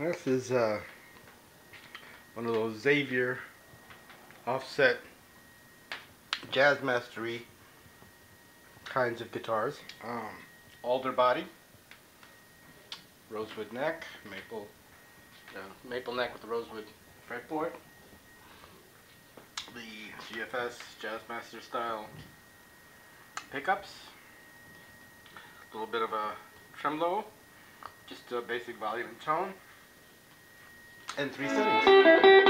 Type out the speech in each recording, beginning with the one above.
This is uh, one of those Xaviere offset jazz mastery kinds of guitars. Um, alder body, rosewood neck, maple uh, maple neck with the rosewood fretboard. The GFS Jazzmaster style pickups. A little bit of a tremolo, just a basic volume and tone, and three settings.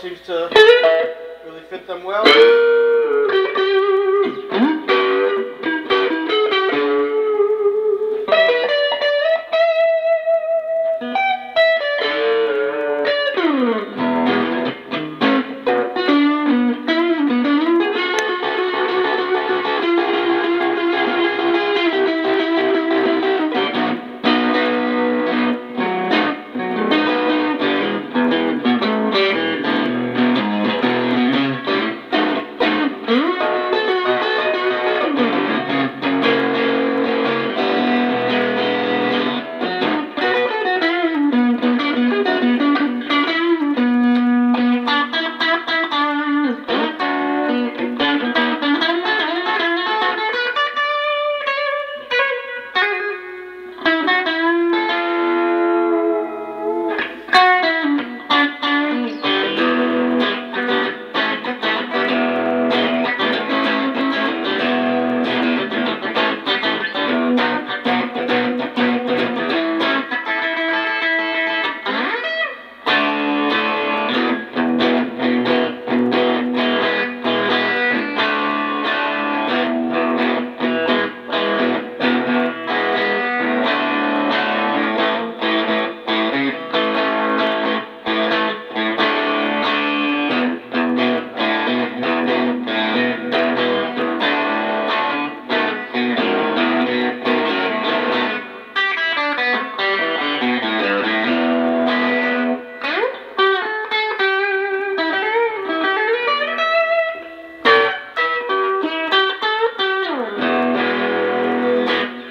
Seems to really fit them well.